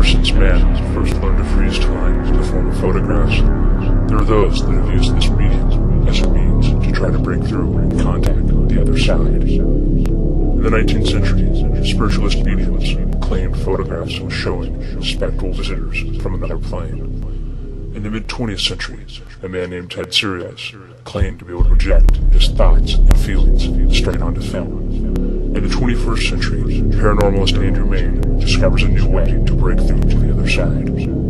Ever since man first learned to freeze time the form of photographs, there are those that have used this medium as a means to try to break through and contact with the other side. In the 19th century, spiritualist mediums claimed photographs were showing spectral visitors from another plane. In the mid-20th century, a man named Ted Serios claimed to be able to project his thoughts and feelings straight onto film. In the 21st century, paranormalist Andrew Mayne discovers a new way to break through to the other side.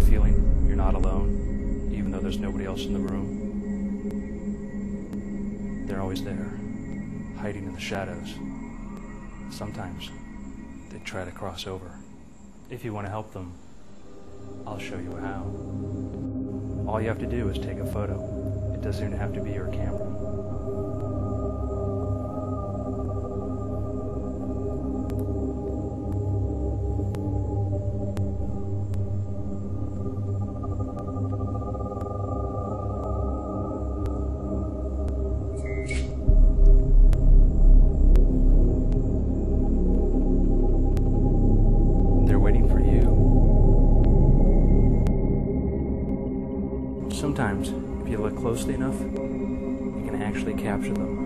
The feeling you're not alone, even though there's nobody else in the room? They're always there, hiding in the shadows. Sometimes they try to cross over. If you want to help them, I'll show you how. All you have to do is take a photo. It doesn't even have to be your camera. Sometimes, if you look closely enough, you can actually capture them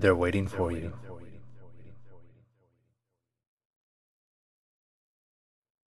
They're waiting for you.